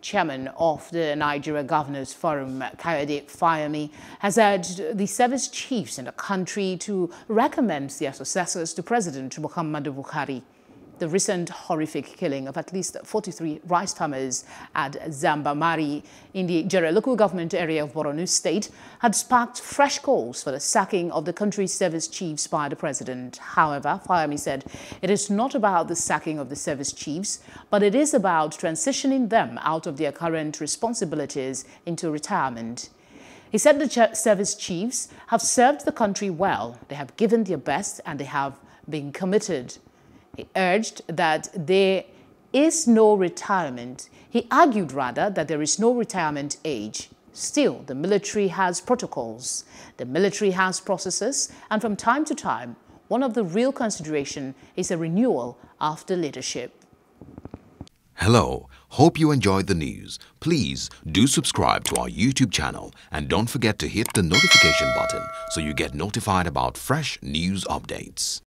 chairman of the Nigeria Governors Forum, Kayode Fayemi, has urged the service chiefs in the country to recommend their successors to President Muhammadu Buhari. The recent horrific killing of at least 43 rice farmers at Zabarmari in the Jere local government area of Borno state had sparked fresh calls for the sacking of the country's service chiefs by the president. However, Fayemi said it is not about the sacking of the service chiefs, but it is about transitioning them out of their current responsibilities into retirement. He said the service chiefs have served the country well, they have given their best and they have been committed. He urged that there is no retirement. He argued rather that there is no retirement age. Still, the military has protocols, the military has processes, and from time to time, one of the real consideration is a renewal after leadership. Hello, hope you enjoyed the news. Please do subscribe to our YouTube channel and don't forget to hit the notification button so you get notified about fresh news updates.